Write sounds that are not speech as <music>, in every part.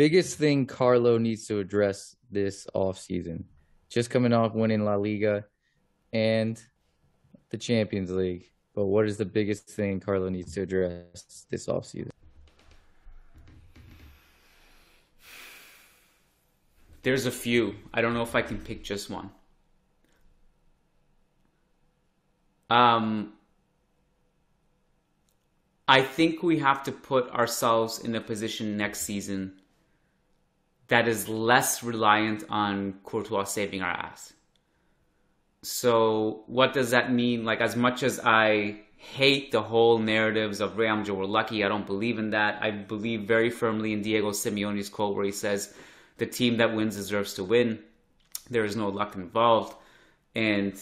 biggest thing Carlo needs to address this offseason? Just coming off winning La Liga and the Champions League. But what is the biggest thing Carlo needs to address this offseason? There's a few. I don't know if I can pick just one. Um, I think we have to put ourselves in a position next season that is less reliant on Courtois saving our ass. So, what does that mean? Like, as much as I hate the whole narratives of Madrid were lucky, I don't believe in that. I believe very firmly in Diego Simeone's quote where he says, the team that wins deserves to win. There is no luck involved. And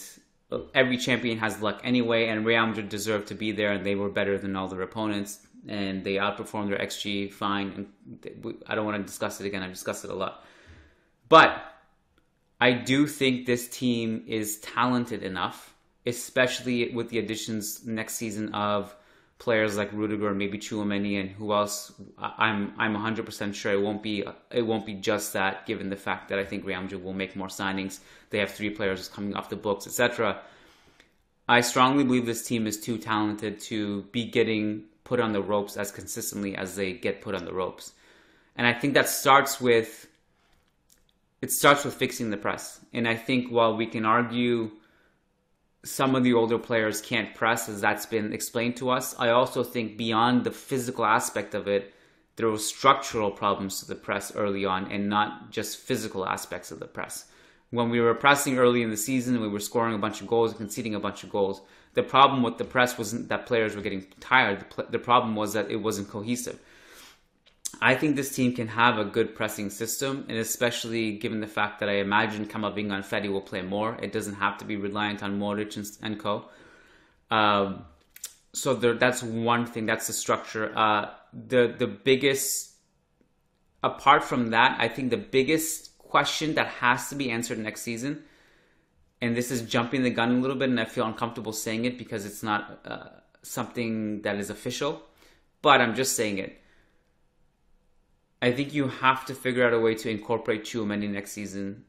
every champion has luck anyway, and Real Madrid deserved to be there, and they were better than all their opponents, and they outperformed their XG fine. And I don't want to discuss it again, I've discussed it a lot. But I do think this team is talented enough, especially with the additions next season of players like Rudiger, maybe Tchouameni, and who else? I'm I'm 100% sure it won't be it won't be just that. Given the fact that I think Madrid will make more signings, they have three players coming off the books, etc. I strongly believe this team is too talented to be getting put on the ropes as consistently as they get put on the ropes, and I think that starts with it starts with fixing the press. And I think while we can argue some of the older players can't press, as that's been explained to us. I also think beyond the physical aspect of it, there were structural problems to the press early on and not just physical aspects of the press. When we were pressing early in the season, we were scoring a bunch of goals and conceding a bunch of goals. The problem with the press wasn't that players were getting tired. The, problem was that it wasn't cohesive. I think this team can have a good pressing system, and especially given the fact that I imagine Camavinga and Fede will play more. It doesn't have to be reliant on Modric and, and co. Um, so there, that's one thing. That's the structure. Uh, the the biggest, apart from that, I think the biggest question that has to be answered next season, and this is jumping the gun a little bit, and I feel uncomfortable saying it because it's not uh, something that is official, but I'm just saying it. I think you have to figure out a way to incorporate Tchouameni next season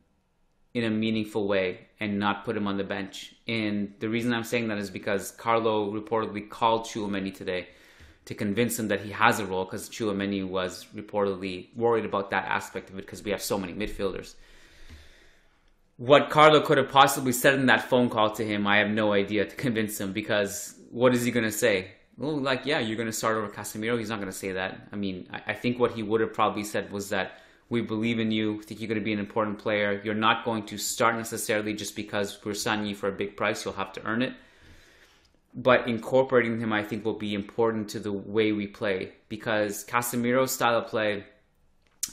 in a meaningful way and not put him on the bench. And the reason I'm saying that is because Carlo reportedly called Tchouameni today to convince him that he has a role because Tchouameni was reportedly worried about that aspect of it because we have so many midfielders. What Carlo could have possibly said in that phone call to him, I have no idea to convince him because what is he going to say? well, like, yeah, you're going to start over Casemiro. He's not going to say that. I mean, I, I think what he would have probably said was that we believe in you, think you're going to be an important player. You're not going to start necessarily just because we're signing you for a big price. You'll have to earn it. But incorporating him, I think, will be important to the way we play because Casemiro's style of play.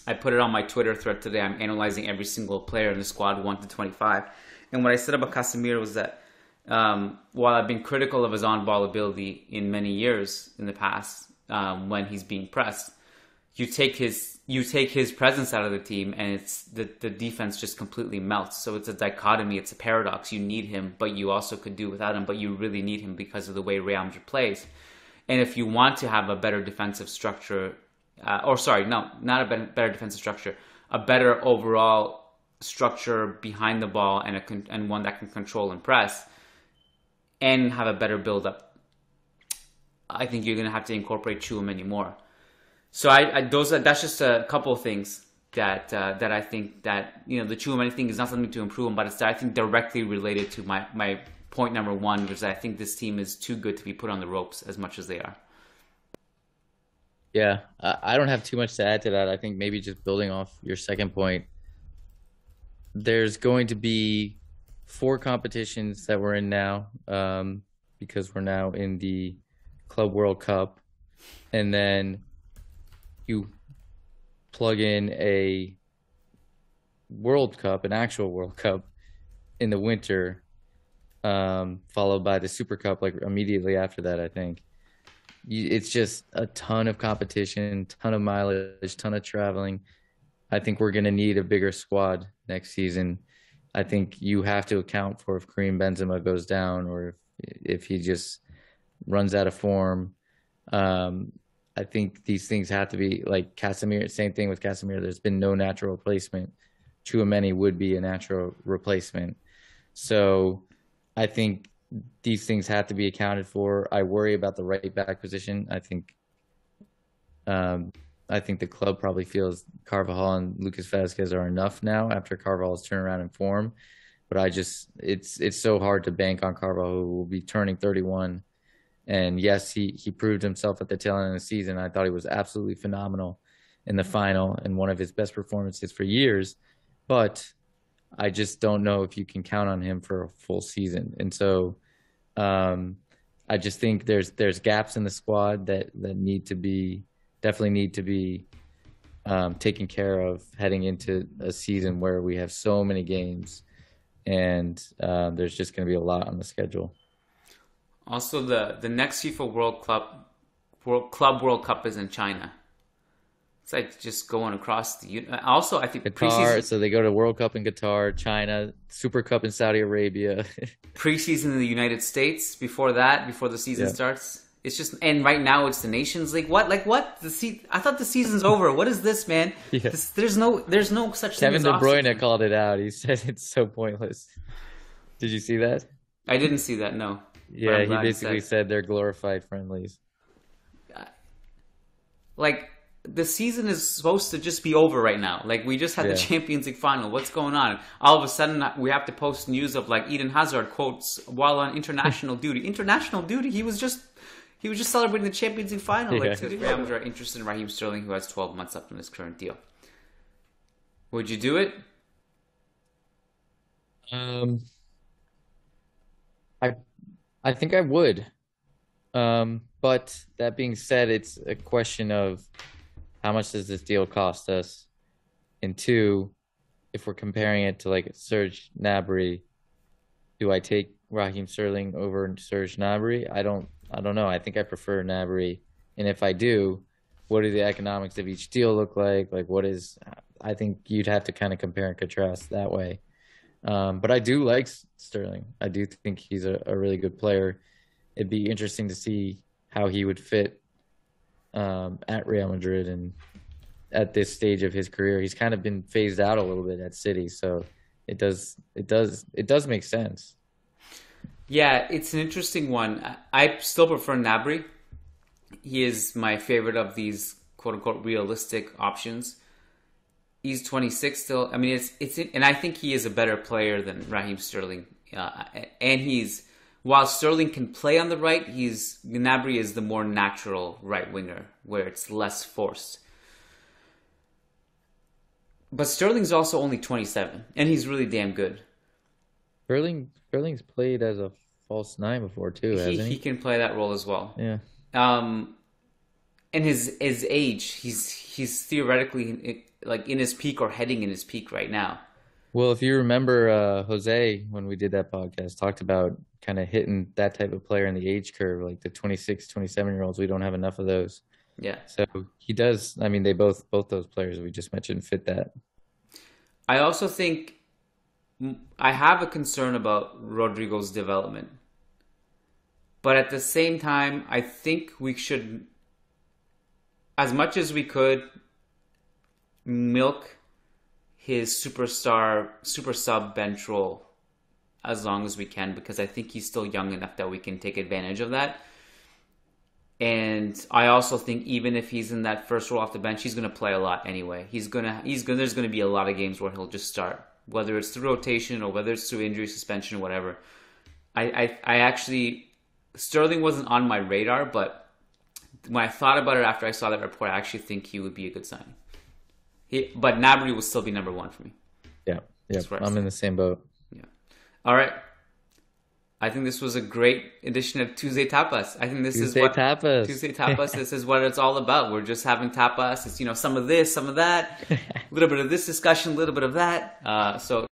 I put it on my Twitter thread today. I'm analyzing every single player in the squad, one to twenty-five, and what I said about Casemiro was that um, while I've been critical of his on-ball ability in many years in the past, um, when he's being pressed, you take his you take his presence out of the team, and it's the the defense just completely melts. So it's a dichotomy, it's a paradox. You need him, but you also could do without him. But you really need him because of the way Madrid plays. And if you want to have a better defensive structure, uh, or sorry, no, not a better defensive structure, a better overall structure behind the ball and a and one that can control and press and have a better build up. I think you're gonna have to incorporate Tchouameni more. So I, I those are, that's just a couple of things that uh, that I think that you know the Tchouameni thing is not something to improve on, but it's I think directly related to my my point number one, which is I think this team is too good to be put on the ropes as much as they are. Yeah, I don't have too much to add to that. I think maybe just building off your second point, there's going to be four competitions that we're in now um, because we're now in the Club World Cup, and then you plug in a World Cup, an actual World Cup in the winter, um, followed by the Super Cup like immediately after that. I think it's just a ton of competition, ton of mileage, ton of traveling. I think we're going to need a bigger squad next season I think you have to account for if Karim Benzema goes down or if, if he just runs out of form. Um, I think these things have to be like Casemiro. Same thing with Casemiro. There's been no natural replacement. Tchouameni would be a natural replacement. So I think these things have to be accounted for. I worry about the right back position. I think um, I think the club probably feels Carvajal and Lucas Vázquez are enough now after Carvajal's turnaround in form. But I just it's it's so hard to bank on Carvajal who will be turning 31. And yes, he he proved himself at the tail end of the season. I thought he was absolutely phenomenal in the final and one of his best performances for years. But I just don't know if you can count on him for a full season. And so um, I just think there's there's gaps in the squad that that need to be definitely need to be um, taken care of heading into a season where we have so many games and uh, there's just going to be a lot on the schedule. Also, the the next FIFA World Club World Club World Cup is in China. It's like just going across the. Also, I think Qatar. Preseason, so they go to World Cup in Qatar, China, Super Cup in Saudi Arabia. <laughs> preseason in the United States. Before that, before the season yeah. starts, it's just. And right now, it's the Nations League. What? Like what? The se- I thought the season's <laughs> over. What is this, man? Yeah. This, there's no. There's no such. Kevin De Bruyne called it out. He said <laughs> it's so pointless. Did you see that? I didn't see that. No. Yeah, he basically said. said they're glorified friendlies. Like the season is supposed to just be over right now. Like we just had yeah. the Champions League final. What's going on? All of a sudden, we have to post news of like Eden Hazard quotes while on international <laughs> duty. International duty. He was just he was just celebrating the Champions League final. Yeah. Like the Rams are interested in Raheem Sterling, who has 12 months left on his current deal. Would you do it? Um, I think I would. Um, but that being said, it's a question of how much does this deal cost us? And two, if we're comparing it to like Serge Gnabry, do I take Raheem Sterling over Serge Gnabry? I don't. I don't know. I think I prefer Gnabry, and if I do, what do the economics of each deal look like? Like, what is? I think you'd have to kind of compare and contrast that way. Um, but I do like Sterling. I do think he's a, a really good player. It'd be interesting to see how he would fit um, at Real Madrid and at this stage of his career. He's kind of been phased out a little bit at City, so it does it does it does make sense. Yeah, it's an interesting one. I still prefer Gnabry. He is my favorite of these quote unquote realistic options. He's 26 still. I mean, it's it's and I think he is a better player than Raheem Sterling. Uh, and he's while Sterling can play on the right, he's Gnabry is the more natural right winger where it's less forced. But Sterling's also only 27, and he's really damn good. Sterling Sterling's played as a false nine before too, hasn't he? He can play that role as well. Yeah. Um, and his his age, he's he's theoretically like in his peak or heading in his peak right now. Well, if you remember, uh, Jose, when we did that podcast, talked about kind of hitting that type of player in the age curve, like the 26, 27 year olds. We don't have enough of those. Yeah. So he does. I mean, they both both those players we just mentioned fit that. I also think I have a concern about Rodrygo's development, but at the same time, I think we should, as much as we could, milk his superstar super sub bench role as long as we can because I think he's still young enough that we can take advantage of that. And I also think even if he's in that first role off the bench, he's going to play a lot anyway. He's gonna he's gonna there's going to be a lot of games where he'll just start, whether it's through rotation or whether it's through injury, suspension, or whatever. I I, I actually Sterling wasn't on my radar, but when I thought about it after I saw that report, I actually think he would be a good signing. He, but Gnabry will still be number one for me. Yeah, yeah, I'm in the same boat. Yeah. All right. I think this was a great edition of Tuesday Tapas. I think this Tuesday is what tapas. Tuesday Tapas. <laughs> this is what it's all about. We're just having tapas. It's you know some of this, some of that, a <laughs> little bit of this discussion, a little bit of that. Uh, so